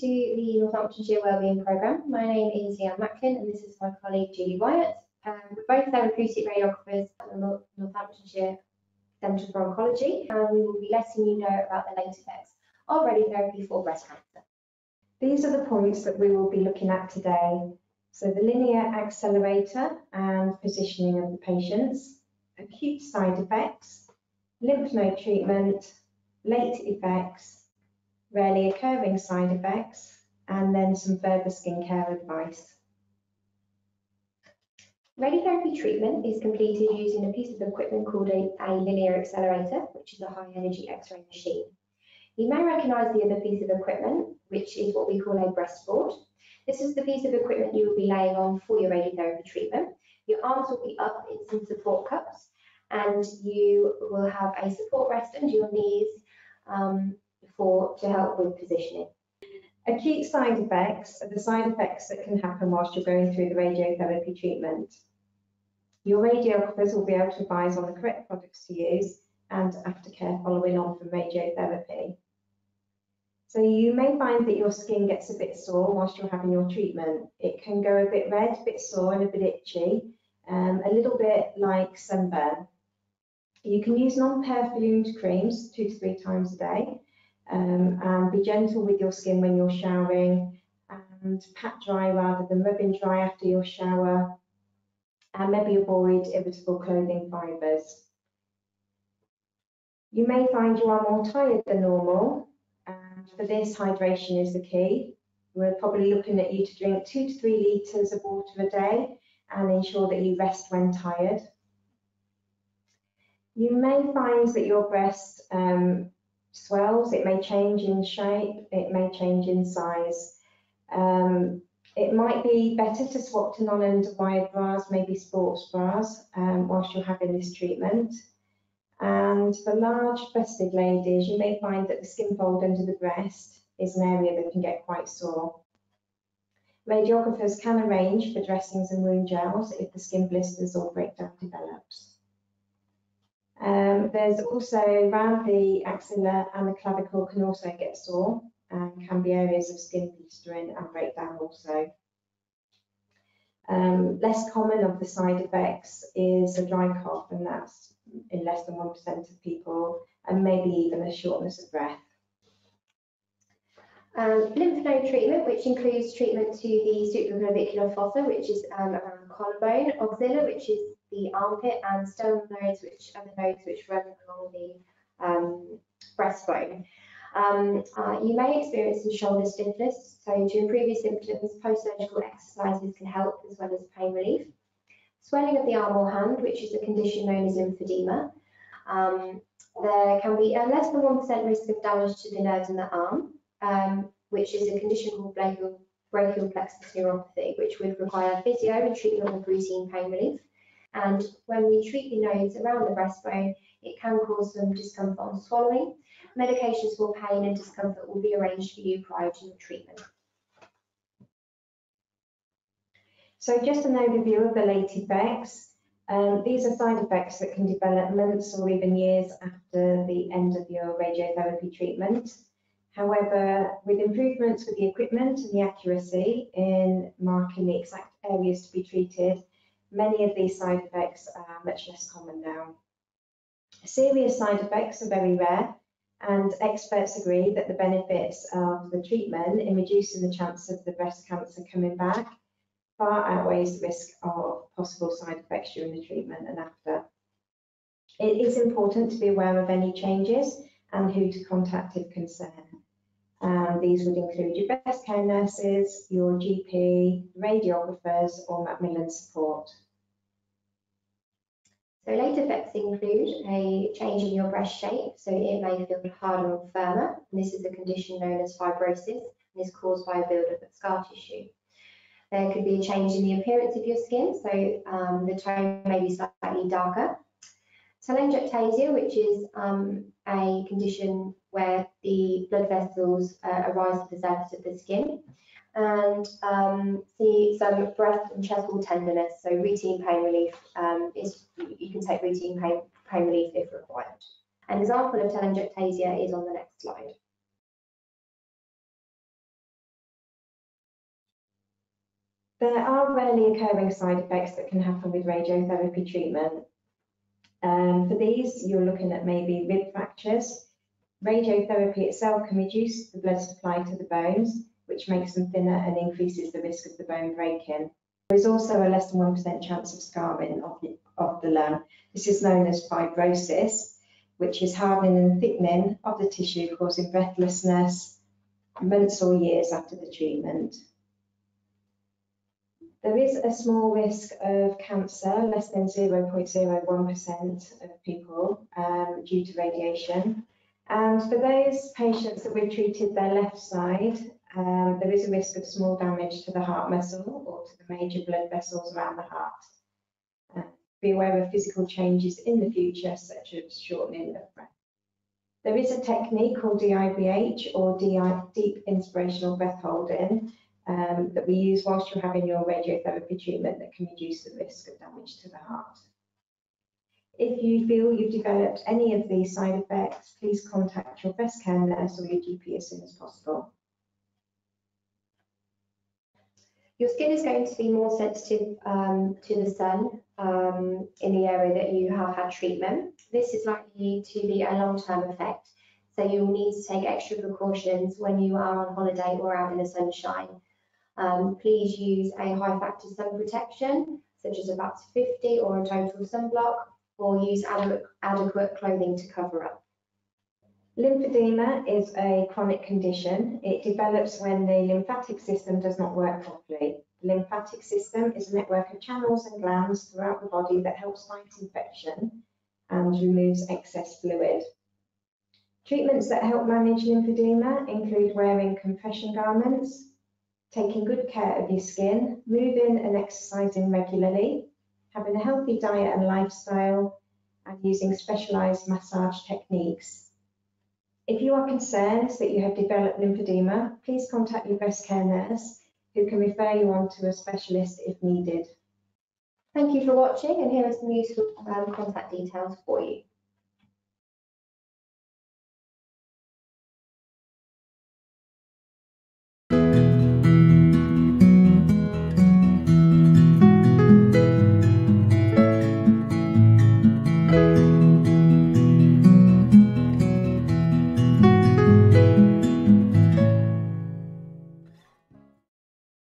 to the Northamptonshire Wellbeing Programme. My name is Leanne Macklin and this is my colleague Julie Wyatt. Um, we're both therapeutic radiographers at the Northamptonshire Centre for Oncology and we will be letting you know about the late effects of radiotherapy for breast cancer. These are the points that we will be looking at today. So the linear accelerator and positioning of the patients, acute side effects, lymph node treatment, late effects, rarely occurring side effects, and then some further skincare advice. Radiotherapy treatment is completed using a piece of equipment called a, a linear accelerator, which is a high energy X-ray machine. You may recognise the other piece of equipment, which is what we call a breastboard. This is the piece of equipment you will be laying on for your radiotherapy treatment. Your arms will be up in some support cups and you will have a support rest under your knees um, for to help with positioning. Acute side effects are the side effects that can happen whilst you're going through the radiotherapy treatment. Your radiographers will be able to advise on the correct products to use and aftercare following on from radiotherapy. So you may find that your skin gets a bit sore whilst you're having your treatment. It can go a bit red, a bit sore and a bit itchy, um, a little bit like sunburn. You can use non-perfumed creams two to three times a day um, and be gentle with your skin when you're showering and pat dry rather than rubbing dry after your shower and maybe avoid irritable clothing fibres. You may find you are more tired than normal and for this hydration is the key. We're probably looking at you to drink two to three litres of water a day and ensure that you rest when tired. You may find that your breast um, swells. It may change in shape, it may change in size. Um, it might be better to swap to non-underwire bras, maybe sports bras, um, whilst you're having this treatment. And for large breasted ladies, you may find that the skin fold under the breast is an area that can get quite sore. Radiographers can arrange for dressings and wound gels if the skin blisters or breakdown develops. Um, there's also around the axilla and the clavicle can also get sore and can be areas of skin blistering and breakdown also. Um, less common of the side effects is a dry cough and that's in less than 1% of people and maybe even a shortness of breath. Um, lymph node treatment, which includes treatment to the supraclavicular fossa, which is um, around collarbone, axilla, which is the armpit, and sternal nodes, which are the nodes which run along the um, breastbone. Um, uh, you may experience some shoulder stiffness, so to improve your symptoms, post-surgical exercises can help as well as pain relief. Swelling of the arm or hand, which is a condition known as lymphedema. Um, there can be a less than 1% risk of damage to the nerves in the arm, um, which is a condition called brachial, brachial plexus neuropathy, which would require physio and treatment with routine pain relief. And when we treat the nodes around the breastbone, it can cause some discomfort on swallowing. Medications for pain and discomfort will be arranged for you prior to your treatment. So just an overview of the late effects. Um, these are side effects that can develop months or even years after the end of your radiotherapy treatment. However, with improvements with the equipment and the accuracy in marking the exact areas to be treated, many of these side effects are much less common now. Serious side effects are very rare, and experts agree that the benefits of the treatment in reducing the chance of the breast cancer coming back far outweighs the risk of possible side effects during the treatment and after. It is important to be aware of any changes and who to contact if concerned. These would include your breast care nurses, your GP, radiographers, or Macmillan support. So late effects include a change in your breast shape, so it may feel harder or firmer. And this is a condition known as fibrosis and is caused by a buildup of scar tissue. There could be a change in the appearance of your skin, so um, the tone may be slightly darker. Telangiectasia, which is um, a condition where the blood vessels uh, arise to the surface of the skin, and um, see some breast and chest wall tenderness. So routine pain relief um, is you can take routine pain, pain relief if required. An example of telangiectasia is on the next slide. There are rarely occurring side effects that can happen with radiotherapy treatment. Um, for these, you're looking at maybe rib fractures. Radiotherapy itself can reduce the blood supply to the bones, which makes them thinner and increases the risk of the bone breaking. There is also a less than 1% chance of scarring of the, of the lung. This is known as fibrosis, which is hardening and thickening of the tissue, causing breathlessness months or years after the treatment. There is a small risk of cancer, less than 0.01% of people um, due to radiation. And for those patients that we've treated their left side, um, there is a risk of small damage to the heart muscle or to the major blood vessels around the heart. Uh, be aware of physical changes in the future, such as shortening of breath. There is a technique called DIBH or DI, deep inspirational breath holding, um, that we use whilst you're having your radiotherapy treatment that can reduce the risk of damage to the heart. If you feel you've developed any of these side effects, please contact your breast care nurse or your GP as soon as possible. Your skin is going to be more sensitive um, to the sun um, in the area that you have had treatment. This is likely to be a long-term effect, so you'll need to take extra precautions when you are on holiday or out in the sunshine. Um, please use a high factor sun protection, such as a factor 50 or a total sunblock, or use adequate, adequate clothing to cover up. Lymphedema is a chronic condition. It develops when the lymphatic system does not work properly. The lymphatic system is a network of channels and glands throughout the body that helps fight infection and removes excess fluid. Treatments that help manage lymphedema include wearing compression garments, taking good care of your skin, moving and exercising regularly, having a healthy diet and lifestyle, and using specialized massage techniques. If you are concerned that you have developed lymphedema, please contact your breast care nurse who can refer you on to a specialist if needed. Thank you for watching and here are some useful um, contact details for you.